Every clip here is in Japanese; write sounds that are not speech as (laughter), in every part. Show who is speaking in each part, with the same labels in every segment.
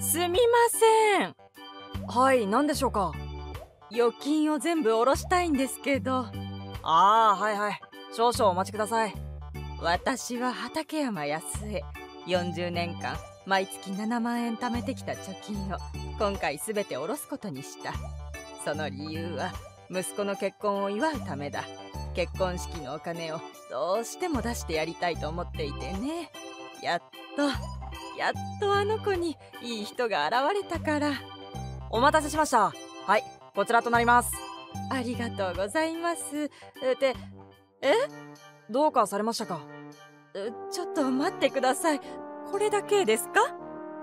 Speaker 1: すみません。
Speaker 2: はい何でしょうか？
Speaker 1: 預金を全部下ろしたいんですけど。
Speaker 2: ああはいはい。少々お待ちください。
Speaker 1: 私は畠山康江。40年間毎月7万円貯めてきた貯金を今回全て下ろすことにした。その理由は息子の結婚を祝うためだ。結婚式のお金をどうしても出してやりたいと思っていてね。やっとやっとあの子にいい人が現れたから。
Speaker 2: お待たせしました。はいこちらとなります。
Speaker 1: ありがとうございます。ってえ？
Speaker 2: どうかされましたか？
Speaker 1: ちょっと待ってください。これだけですか？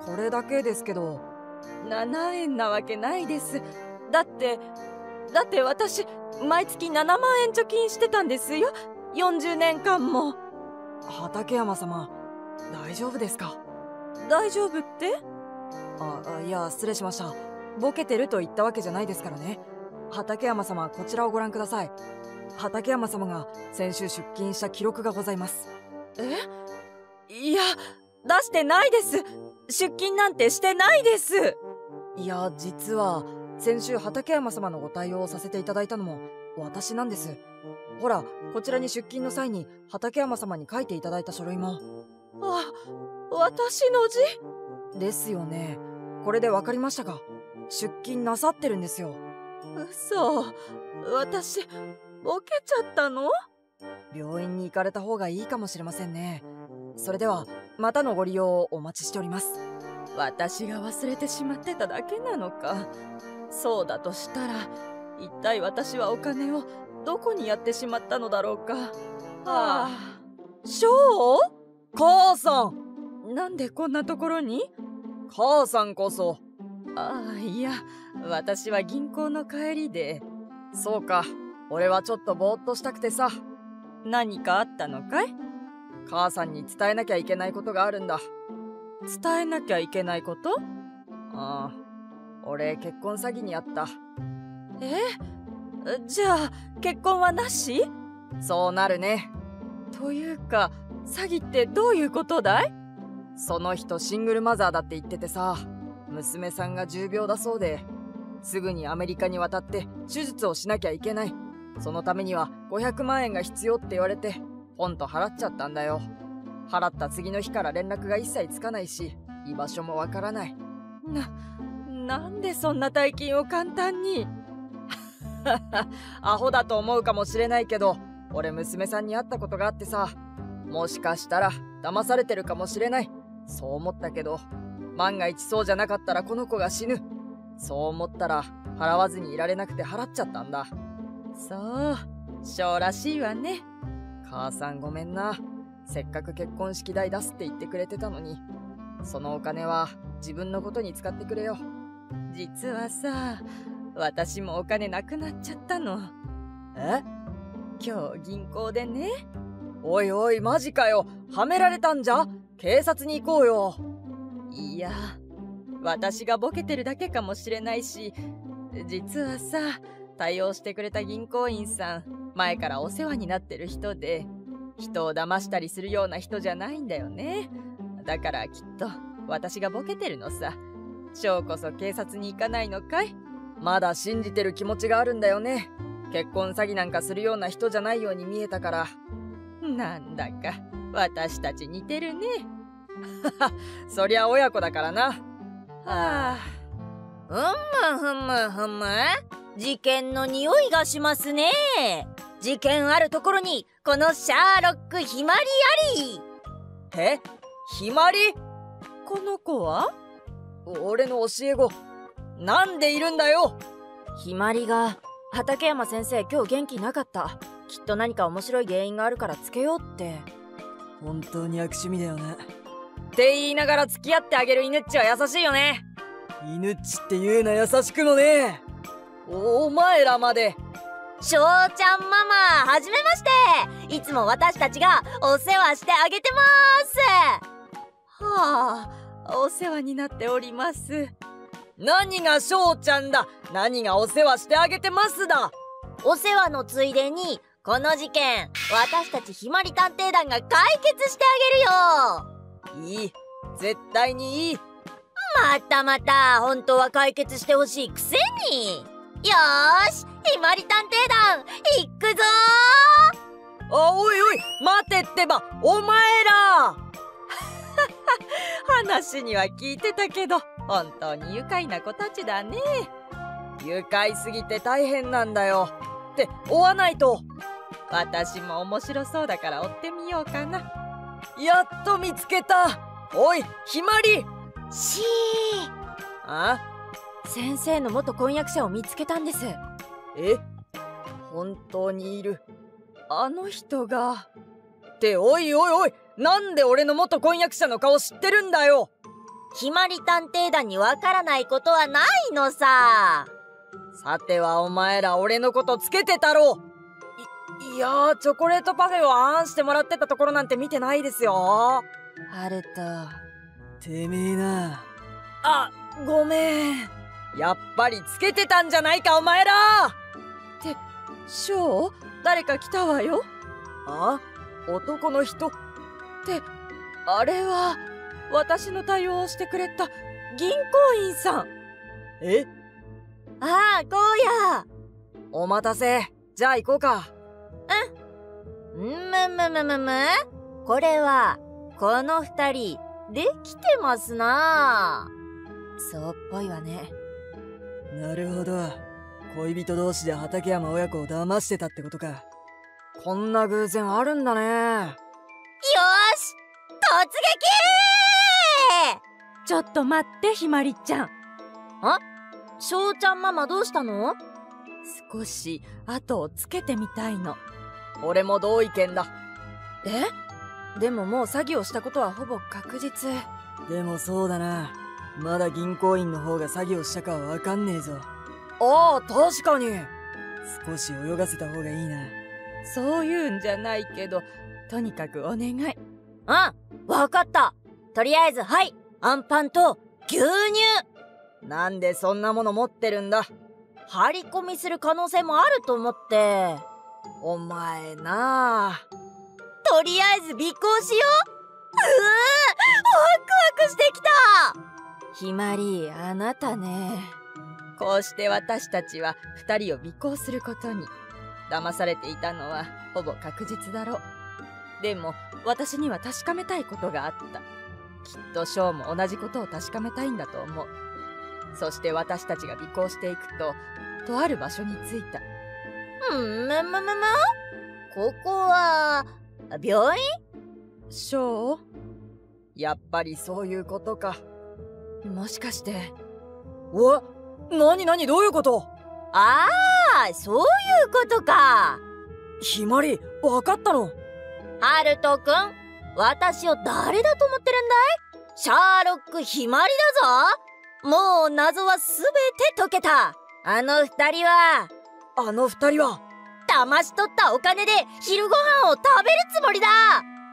Speaker 2: これだけですけど。
Speaker 1: 7円なわけないです。だってだって私毎月7万円貯金してたんですよ。40年間も。
Speaker 2: 畠山様大丈夫ですか？
Speaker 1: 大丈夫って？
Speaker 2: あいや失礼しました。ボケてると言ったわけじゃないですからね。畠山様こちらをご覧ください。畠山様が先週出勤した記録がございます。
Speaker 1: え？いや出してないです。出勤なんてしてないです。
Speaker 2: いや実は先週畠山様のご対応をさせていただいたのも私なんです。ほらこちらに出勤の際に畠山様に書いていただいた書類も。
Speaker 1: あ私の
Speaker 2: 字？ですよね。これで分かりましたか？出勤なさってるんですよ。
Speaker 1: 嘘。私ボケちゃったの？
Speaker 2: 病院に行かれた方がいいかもしれませんね。それではまたのご利用をお待ちしております。
Speaker 1: 私が忘れてしまってただけなのか。そうだとしたら一体私はお金をどこにやってしまったのだろうか。はあ。ショー
Speaker 2: 母さ
Speaker 1: んなんでこんなところに？
Speaker 2: 母さんこそ。
Speaker 1: ああいや私は銀行の帰りで。
Speaker 2: そうか。俺はちょっとぼーっとしたくてさ。
Speaker 1: 何かあったのかい？
Speaker 2: 母さんに伝えなきゃいけないことがあるんだ。
Speaker 1: 伝えなきゃいけないこと？
Speaker 2: ああ。俺結婚詐欺にあった。
Speaker 1: え？じゃあ結婚はなし？
Speaker 2: そうなるね。
Speaker 1: というか詐欺ってどういうことだい？
Speaker 2: その人シングルマザーだって言っててさ娘さんが重病だそうですぐにアメリカに渡って手術をしなきゃいけない。そのためには500万円が必要って言われてポンと払っちゃったんだよ。払った次の日から連絡が一切つかないし居場所もわからない。
Speaker 1: ななんでそんな大金を簡単に？(laughs)
Speaker 2: アホだと思うかもしれないけど俺娘さんに会ったことがあってさもしかしたら騙されてるかもしれない。そう思ったけど万が一そうじゃなかったらこの子が死ぬ。そう思ったら払わずにいられなくて払っちゃったんだ。
Speaker 1: そう将らしいわね。
Speaker 2: 母さんごめんな。せっかく結婚式代出すって言ってくれてたのに。そのお金は自分のことに使ってくれよ。
Speaker 1: 実はさ私もお金なくなっちゃったの。
Speaker 2: え？
Speaker 1: 今日銀行でね？
Speaker 2: おいおいマジかよ。はめられたんじゃ？警察に行こうよ。
Speaker 1: いや私がボケてるだけかもしれないし実はさ対応してくれた銀行員さん前からお世話になってる人で人を騙したりするような人じゃないんだよね。だからきっと私がボケてるのさ。翔こそ警察に行かないのかい？
Speaker 2: まだ信じてる気持ちがあるんだよね。結婚詐欺なんかするような人じゃないように見えたから。
Speaker 1: なんだか。私たち似てるね。(laughs)
Speaker 2: そりゃ親子だからな。は
Speaker 1: あ。
Speaker 3: ふむふむふむ事件の匂いがしますね。事件あるところにこのシャーロックひまりあり。
Speaker 2: え？ひまり？
Speaker 1: この子は？
Speaker 2: 俺の教え子。なんでいるんだよ？
Speaker 4: ひまりが畠山先生今日元気なかった。きっと何か面白い原因があるからつけようって
Speaker 2: 本当に悪趣味だよなって言いながら付き合ってあげる犬っちは優しいよね。犬っちって言うな優しくもね。お前らまで。
Speaker 3: しょうちゃんママはじめまして。いつも私たちがお世話してあげてます。
Speaker 1: はあお世話になっております。
Speaker 2: 何がしょうちゃんだ？何がお世話してあげてますだ？
Speaker 3: お世話のついでにこの事件私たちひまり探偵団が解決してあげるよ。
Speaker 2: いい絶対にいい。
Speaker 3: ままたまた本当は解決してほしいくせに。よーしひまり探偵団行くぞ
Speaker 2: あおいおい待てってばお前ら。(laughs)
Speaker 1: 話には聞いてたけど本当に愉快な子たちだね。
Speaker 2: 愉快すぎて大変なんだよ。って追わないと
Speaker 1: 私も面白そうだから追ってみようかな。
Speaker 2: やっと見つけた。おいひまり。
Speaker 3: し
Speaker 2: あ？
Speaker 4: 先生の元婚約者を見つけたんです。
Speaker 2: え？本当にいる。
Speaker 1: あの人が。
Speaker 2: っておいおいおいなんで俺の元婚約者の顔知ってるんだよ。
Speaker 3: ーひまり探偵団にわからないことはないのさ。
Speaker 2: さてはお前ら俺のことつけてたろ。いいやーチョコレートパフェをあんしてもらってたところなんて見てないですよ。
Speaker 4: ハルト。
Speaker 2: てめえな。あごめん。やっぱりつけてたんじゃないかお前ら。
Speaker 1: ショー？誰か来たわよ。
Speaker 2: あ男の人。
Speaker 1: あれは私の対応をしてくれた銀行員さん。
Speaker 2: え？
Speaker 3: ああこうや。
Speaker 2: お待たせ。じゃあ行こうかうん。
Speaker 3: むむむむむこれはこの二人できてますな
Speaker 4: そうっぽいわね
Speaker 2: なるほど恋人同士で畠山親子を騙してたってことかこん。な偶然あるん。だね
Speaker 3: よーし突撃
Speaker 1: ちょっと待ってひまりちゃん。
Speaker 4: あ翔ちゃん。ママどうしたの
Speaker 1: 少し後をつけてみたいの
Speaker 2: 俺も同意見だ。
Speaker 4: え？でももう詐欺をしたことはほぼ確実。
Speaker 2: でもそうだな。まだ銀行員の方が詐欺をしたかはわかんねえぞ。
Speaker 5: ああ確かに。
Speaker 2: 少し泳がせた方がいいな。
Speaker 1: そういうんじゃないけどとにかくお願い。
Speaker 3: うんわかった。とりあえずはい。アンパンと牛乳。
Speaker 2: なんでそんなもの持ってるんだ。
Speaker 3: 張り込みする可能性もあると思って
Speaker 2: お前なあ。
Speaker 3: とりあえず尾行しよう。うーワクワクしてきた。
Speaker 4: ひまりあなたね。
Speaker 1: こうして私たちは二人を尾行することに。騙されていたのはほぼ確実だろ。うでも私には確かめたいことがあった。きっとショーも同じことを確かめたいんだと思う。そして私たちが尾行していくととある場所に着いた。
Speaker 3: んむむむむここは病院？
Speaker 1: ショー？
Speaker 2: やっぱりそういうことか。
Speaker 1: もしかして。
Speaker 5: わ何何どういうこと？
Speaker 3: ああそういうことか。
Speaker 5: ひまりわかったの？
Speaker 3: ハルトくん私を誰だと思ってるんだい？シャーロックひまりだぞ。もう謎はすべて解けた。あの二人は
Speaker 5: あの二人は？
Speaker 3: 騙し取ったお金で昼ご飯を食べるつもりだ。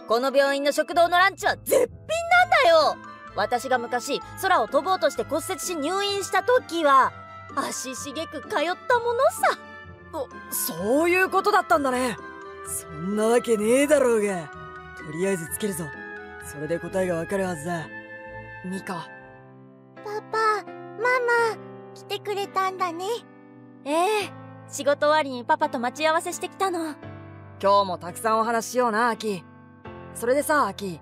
Speaker 3: この病院の食堂のランチは絶品なんだよ。私が昔空を飛ぼうとして骨折し入院した時は足しげく通ったものさ。
Speaker 5: そういうことだったんだね。
Speaker 2: そんなわけねえだろうが。とりあえずつけるぞ。それで答えがわかるはずだ。
Speaker 5: ミカ。
Speaker 3: パパママ来てくれたんだね。
Speaker 4: ええ仕事終わりにパパと待ち合わせしてきたの。
Speaker 2: 今日もたくさんお話ししようなアキ。それでさアキ。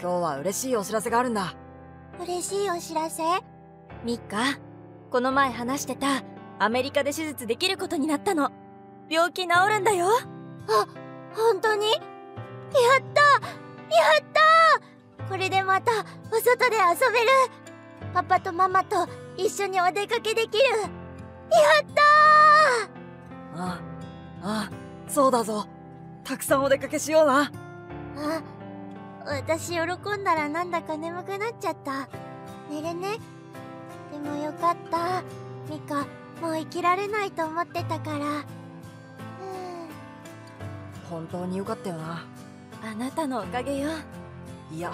Speaker 2: 今日は嬉しいお知らせがあるんだ。
Speaker 3: 嬉しいお知らせ？
Speaker 4: ミカこの前話してたアメリカで手術できることになったの。病気治るんだよ。
Speaker 3: 本当に？やった！やった！これでまたお外で遊べる。パパとママと一緒にお出かけできる。やった
Speaker 2: そうだぞ。たくさんお出かけしような。
Speaker 3: あ私喜んだらなんだか眠くなっちゃった。寝るね。でもよかった。ミカもう生きられないと思ってたから。うん。
Speaker 2: 本当によかったよな。
Speaker 4: あなたのおかげよ。
Speaker 2: いや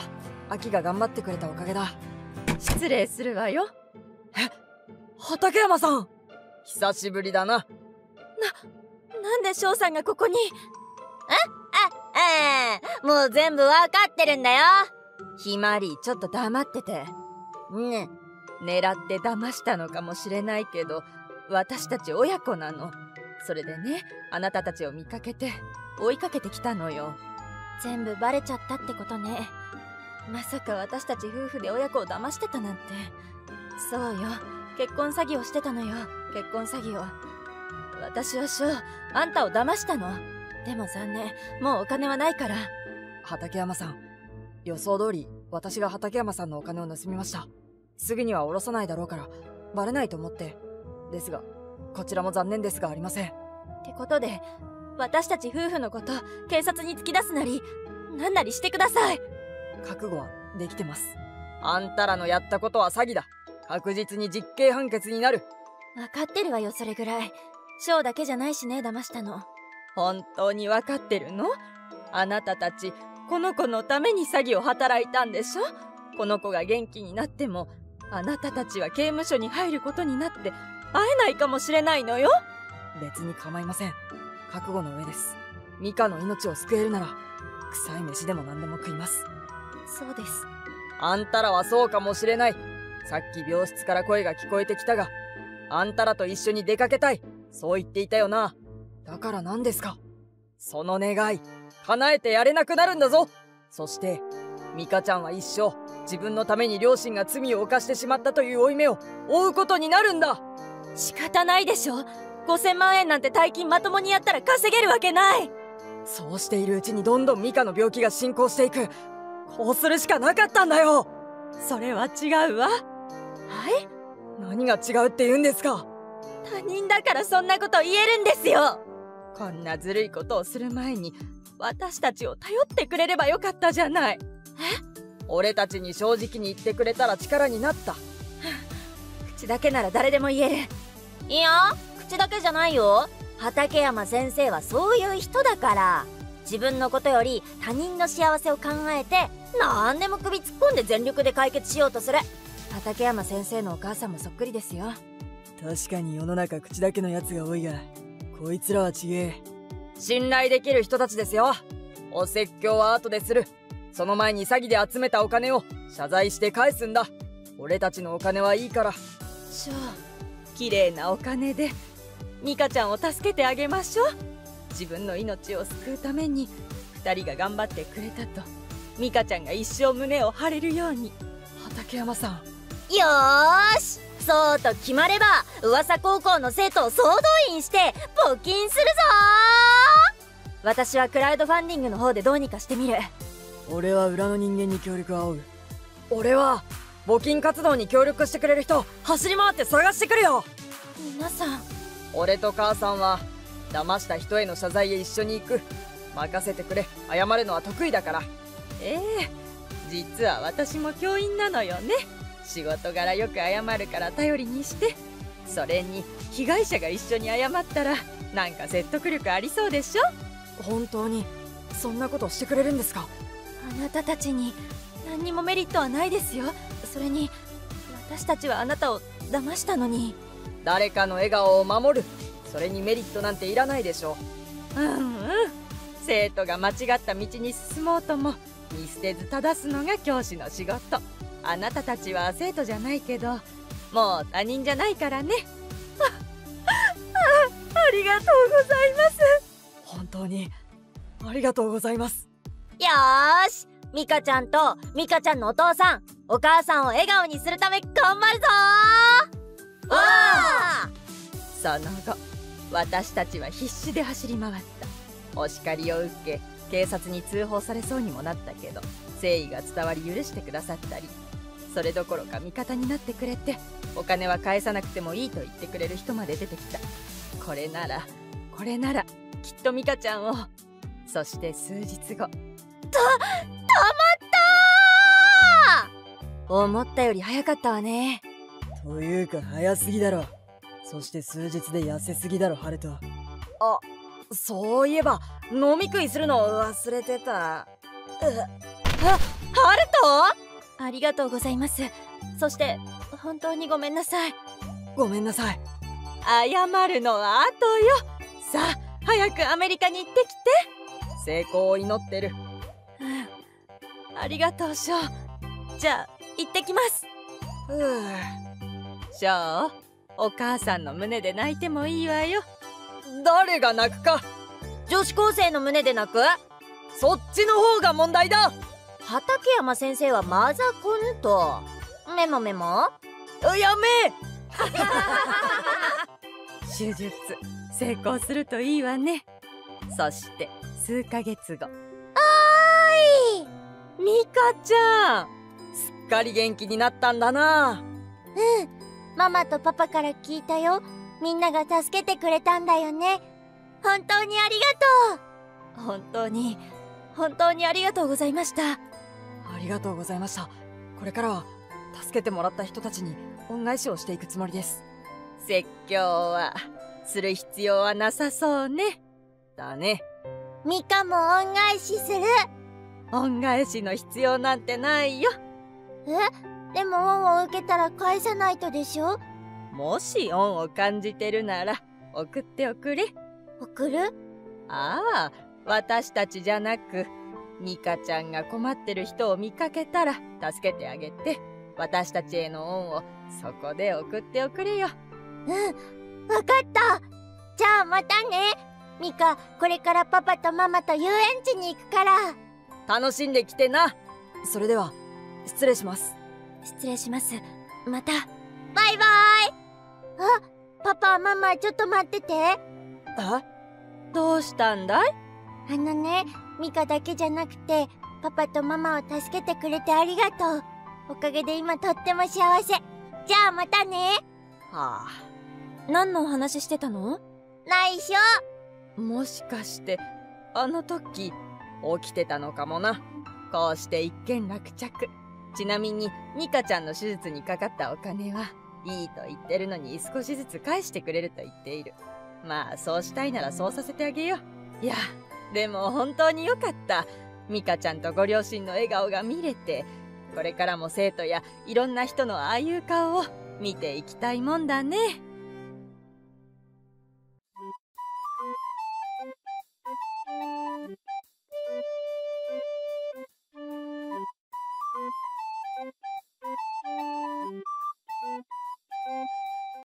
Speaker 2: アキが頑張ってくれたおかげだ。
Speaker 1: 失礼するわよ。
Speaker 5: 畠山さん！
Speaker 2: 久しぶりだな。な
Speaker 4: なんで翔さんがここに？
Speaker 3: え？えもう全部わかってるんだよ。
Speaker 4: ひまりちょっと黙ってて。
Speaker 3: ね。
Speaker 1: 狙って騙したのかもしれないけど私たち親子なの。それでねあなたたちを見かけて追いかけてきたのよ。
Speaker 3: 全部バレちゃったってことね。
Speaker 4: まさか私たち夫婦で親子を騙してたなんて。そうよ。結婚詐欺をしてたのよ。結婚詐欺を。私は翔あんたを騙したの。でも残念もうお金はないから。
Speaker 2: 畠山さん予想通り私が畠山さんのお金を盗みました。すぐには下ろさないだろうからバレないと思って。ですがこちらも残念ですがありません。
Speaker 4: ってことで私たち夫婦のこと警察に突き出すなりなんなりしてください。
Speaker 2: 覚悟はできてます。あんたらのやったことは詐欺だ。確実に実刑判決になる。
Speaker 4: 分かってるわよそれぐらい翔だけじゃないしね騙したの。
Speaker 1: 本当に分かってるの？あなたたちこの子のために詐欺を働いたんでしょ？この子が元気になってもあなたたちは刑務所に入ることになって会えないかもしれないのよ？
Speaker 2: 別に構いません。覚悟の上です。ミカの命を救えるなら臭い飯でも何でも食います。
Speaker 4: そうです。
Speaker 2: あんたらはそうかもしれない。さっき病室から声が聞こえてきたがあんたらと一緒に出かけたいそう言っていたよな。だから何ですか？その願い叶えてやれなくなるんだぞ。そしてミカちゃんは一生自分のために両親が罪を犯してしまったという負い目を負うことになるんだ。
Speaker 4: 仕方ないでしょ。5000万円なんて大金まともにやったら稼げるわけない。
Speaker 2: そうしているうちにどんどんミカの病気が進行していく。こうするしかなかったんだよ。
Speaker 1: それは違うわ。
Speaker 4: はい？
Speaker 2: 何が違うって言うんですか？
Speaker 4: 他人だからそんなこと言えるんですよ。
Speaker 1: こんなずるいことをする前に私たちを頼ってくれればよかったじゃない。
Speaker 2: え？俺たちに正直に言ってくれたら力になった。
Speaker 4: 口だけなら誰でも言える。
Speaker 3: いや口だけじゃないよ。畠山先生はそういう人だから。自分のことより他人の幸せを考えて何でも首突っ込んで全力で解決しようとする。
Speaker 4: 畠山先生のお母さんもそっくりですよ
Speaker 2: 確かに世の中口だけのやつが多いがこいつらは違え。信頼できる人たちですよ。お説教は後でする。その前に詐欺で集めたお金を謝罪して返すんだ。俺たちのお金はいいから。
Speaker 1: しょう綺麗なお金でミカちゃんを助けてあげましょう。自分の命を救うために2人が頑張ってくれたとミカちゃんが一生胸を張れるように。
Speaker 2: 畠山さん。
Speaker 3: よーしそうと決まれば噂高校の生徒を総動員して募金するぞ
Speaker 4: 私はクラウドファンディングの方でどうにかしてみる。
Speaker 2: 俺は裏の人間に協力を仰ぐ。俺は募金活動に協力してくれる人走り回って探してくるよ。
Speaker 4: 皆さん。
Speaker 2: 俺と母さんは騙した人への謝罪へ一緒に行く。任せてくれ。謝るのは得意だから。
Speaker 1: ええ。実は私も教員なのよね仕事柄よく謝るから頼りにしてそれに被害者が一緒に謝ったらなんか説得力ありそうでしょ？
Speaker 2: 本当にそんなことしてくれるんですか？
Speaker 4: あなたたちに何にもメリットはないですよ。それに私たちはあなたを騙したのに。
Speaker 2: 誰かの笑顔を守る。それにメリットなんていらないでしょ
Speaker 1: う。うんうん。生徒が間違った道に進もうとも見捨てず正すのが教師の仕事あなたたちは生徒じゃないけどもう他人じゃないからね。あ (laughs) ありがとうございます。
Speaker 2: 本当にありがとうございます。
Speaker 3: よーし。ミカちゃんとミカちゃんのお父さんお母さんを笑顔にするため頑張るぞ
Speaker 1: その後私たちは必死で走り回った。お叱りを受け警察に通報されそうにもなったけど誠意が伝わり許してくださったりそれどころか味方になってくれてお金は返さなくてもいいと言ってくれる人まで出てきた。これならこれならきっとミカちゃんを。そして数日後たたま
Speaker 4: った思ったより早かったわね。
Speaker 2: というか早すぎだろ。そして数日で痩せすぎだろハルト。あそういえば飲み食いするのを忘れてた。あ
Speaker 1: ハル
Speaker 4: ト？ありがとうございます。そして本当にごめんなさい。
Speaker 2: ごめんなさい。
Speaker 1: 謝るのは後よ。さあ早くアメリカに行ってきて。
Speaker 2: 成功を祈ってる。
Speaker 4: うん。ありがとうショー。じゃあ行ってきます。
Speaker 2: ふう
Speaker 1: ショーお母さんの胸で泣いてもいいわよ。
Speaker 2: 誰が泣くか。
Speaker 3: 女子高生の胸で泣く？
Speaker 2: そっちの方が問題だ
Speaker 3: 畠山先生はマザコンと。メモメモ。
Speaker 2: やめ！(laughs)
Speaker 1: 手術成功するといいわね。そして数ヶ月後。
Speaker 3: おーい！
Speaker 1: ミカちゃん！
Speaker 2: すっかり元気になったんだな。
Speaker 3: うん。ママとパパから聞いたよ。みんなが助けてくれたんだよね。本当にありがと
Speaker 4: う。本当に本当にありがとうございましたあ
Speaker 5: りがとうございました。これからは助けてもらった人たちに恩返しをしていくつもりです。
Speaker 1: 説教はする必要はなさそうね。
Speaker 2: だね。
Speaker 3: ミカも恩返しする。
Speaker 1: 恩返しの必要なんてないよ。
Speaker 3: え？でも恩を受けたら返さないとでしょ？
Speaker 1: もし恩を感じてるなら送っておくれ。
Speaker 3: 送る？
Speaker 1: ああ私たちじゃなくミカちゃんが困ってる人を見かけたら助けてあげて。私たちへの恩をそこで送っておくれよ。
Speaker 3: うんわかった。じゃあまたね。ミカこれからパパとママと遊園地に行くから。
Speaker 2: 楽しんできてな。
Speaker 5: それでは失礼します。
Speaker 4: 失礼します。また。
Speaker 3: バイバイ。あパパママちょっと待ってて。え
Speaker 1: どうしたんだい？
Speaker 3: あのねミカだけじゃなくてパパとママを助けてくれてありがとう。おかげで今とっても幸せ。じゃあまたね。
Speaker 2: はあ。
Speaker 4: 何のお話してたの？
Speaker 3: 内緒。
Speaker 1: もしかしてあの時起きてたのかもな。こうして一件落着。ちなみにミカちゃんの手術にかかったお金はいいと言ってるのに少しずつ返してくれると言っている。まあそうしたいならそうさせてあげよう。いやでも本当によかった。ミカちゃんとご両親の笑顔が見れてこれからも生徒やいろんな人のああいう顔を見ていきたいもんだね。